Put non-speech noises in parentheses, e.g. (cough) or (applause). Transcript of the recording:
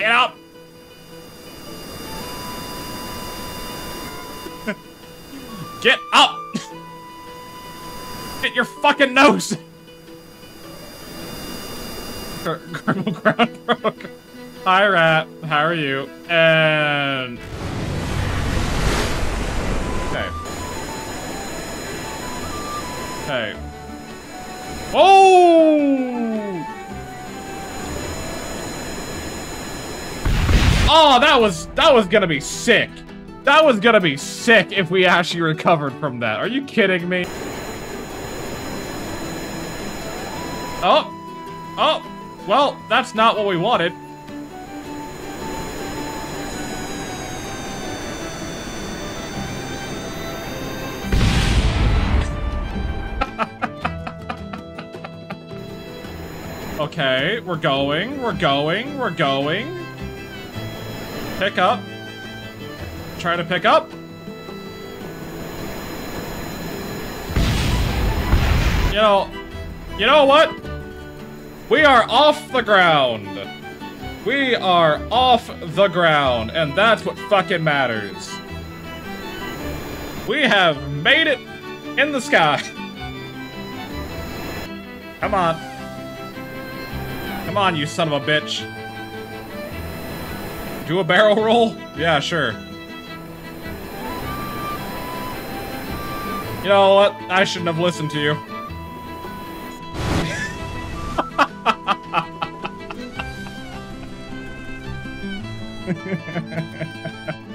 Get up! (laughs) Get up! (laughs) Get your fucking nose! Colonel. (laughs) Hi, Rat. How are you? And... Okay. Okay. Oh! Oh, that was that was gonna be sick. That was gonna be sick if we actually recovered from that. Are you kidding me? Oh. Oh. Well, that's not what we wanted. (laughs) Okay, we're going, we're going, we're going. Pick up. Try to pick up. You know, you know what? We are off the ground. We are off the ground, and that's what fucking matters. We have made it in the sky. Come on. Come on, you son of a bitch. Do a barrel roll? Yeah, sure. You know what? I shouldn't have listened to you. (laughs)